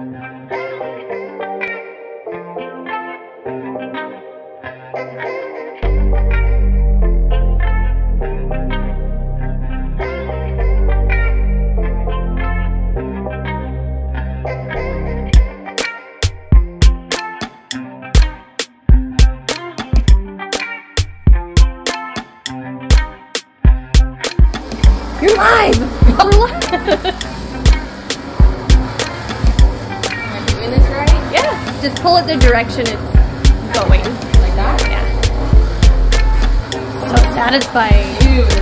You're live! You're live! just pull it the direction it's going. Like that? Yeah. So satisfying.